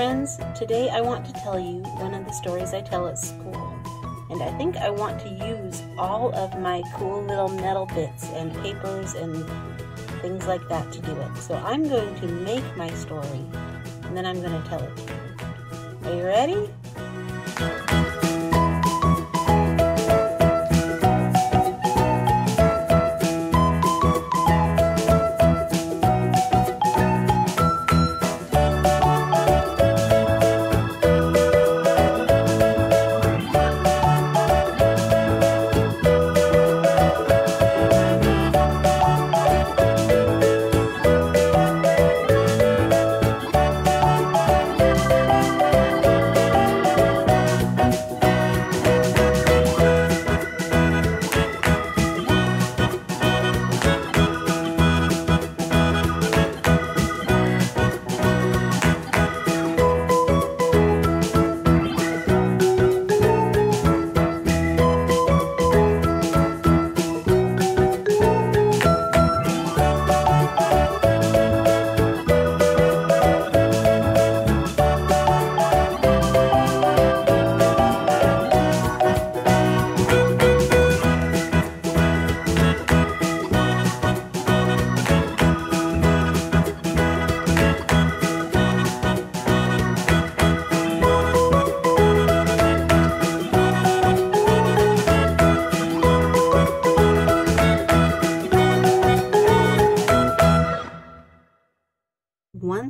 Friends, today I want to tell you one of the stories I tell at school. And I think I want to use all of my cool little metal bits and papers and things like that to do it. So I'm going to make my story and then I'm going to tell it to you. Are you ready?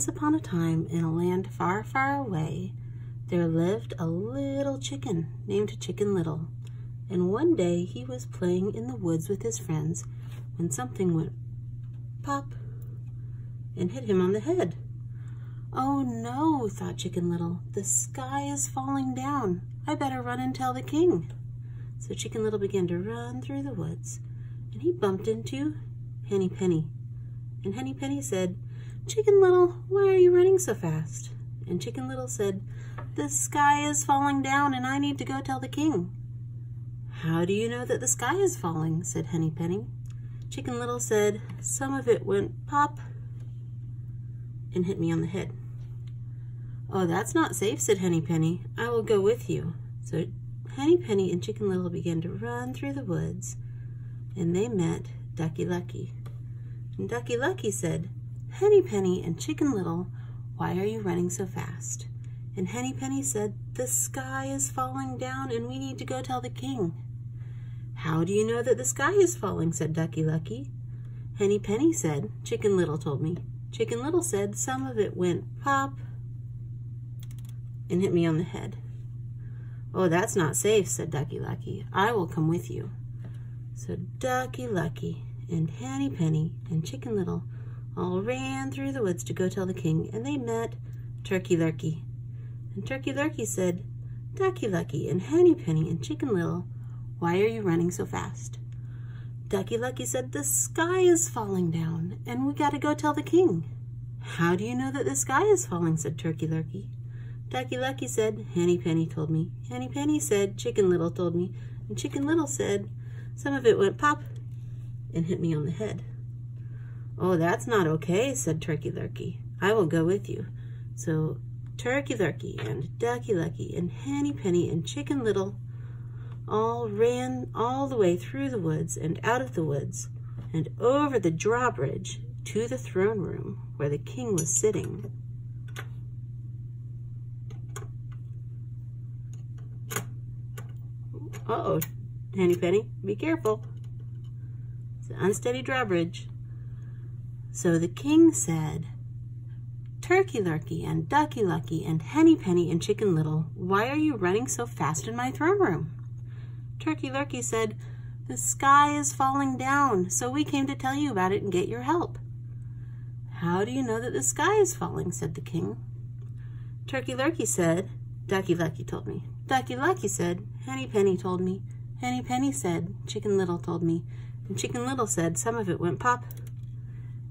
Once upon a time, in a land far, far away, there lived a little chicken named Chicken Little. And one day he was playing in the woods with his friends when something went pop and hit him on the head. Oh no, thought Chicken Little, the sky is falling down. I better run and tell the king. So Chicken Little began to run through the woods, and he bumped into Henny Penny. And Henny Penny said, Chicken Little, why are you running so fast? And Chicken Little said, The sky is falling down and I need to go tell the king. How do you know that the sky is falling? said Henny Penny. Chicken Little said, Some of it went pop and hit me on the head. Oh, that's not safe, said Henny Penny. I will go with you. So Henny Penny and Chicken Little began to run through the woods, and they met Ducky Lucky. And Ducky Lucky said, Henny Penny and Chicken Little, why are you running so fast? And Henny Penny said, the sky is falling down and we need to go tell the king. How do you know that the sky is falling? said Ducky Lucky. Henny Penny said, Chicken Little told me. Chicken Little said, some of it went pop and hit me on the head. Oh, that's not safe, said Ducky Lucky. I will come with you. So Ducky Lucky and Henny Penny and Chicken Little all ran through the woods to go tell the king, and they met Turkey Lurkey. And Turkey Lurkey said, Ducky Lucky and Henny Penny and Chicken Little, why are you running so fast? Ducky Lucky said, the sky is falling down, and we gotta go tell the king. How do you know that the sky is falling, said Turkey Lurkey. Ducky Lucky said, Henny Penny told me. Henny Penny said, Chicken Little told me. And Chicken Little said, some of it went pop and hit me on the head. Oh, that's not okay, said Turkey Lurkey. I will go with you. So Turkey Lurkey and Ducky Lucky and Henny Penny and Chicken Little all ran all the way through the woods and out of the woods and over the drawbridge to the throne room where the king was sitting. Uh-oh, Henny Penny, be careful. It's an unsteady drawbridge. So the king said, Turkey Lurkey and Ducky Lucky and Henny Penny and Chicken Little, why are you running so fast in my throne room? Turkey Lurkey said, the sky is falling down, so we came to tell you about it and get your help. How do you know that the sky is falling, said the king. Turkey Lurkey said, Ducky Lucky told me. Ducky Lucky said, Henny Penny told me. Henny Penny said, Chicken Little told me. And Chicken Little said, some of it went pop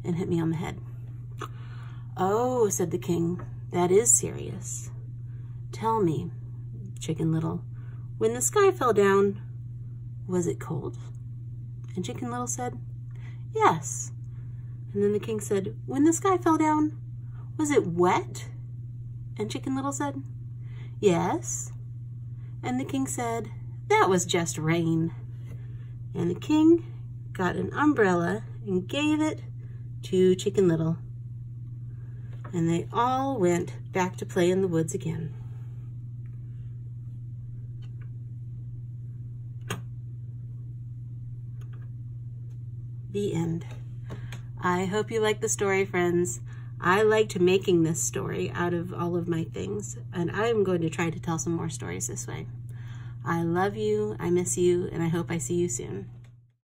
and hit me on the head. Oh, said the king, that is serious. Tell me, Chicken Little, when the sky fell down, was it cold? And Chicken Little said, yes. And then the king said, when the sky fell down, was it wet? And Chicken Little said, Yes. And the king said, That was just rain. And the king got an umbrella and gave it to Chicken Little. And they all went back to play in the woods again. The end. I hope you like the story, friends. I liked making this story out of all of my things, and I'm going to try to tell some more stories this way. I love you, I miss you, and I hope I see you soon.